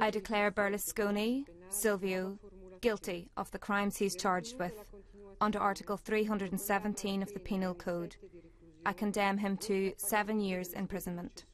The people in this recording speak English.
I declare Berlusconi, Silvio, guilty of the crimes he's charged with under Article 317 of the Penal Code. I condemn him to seven years' imprisonment.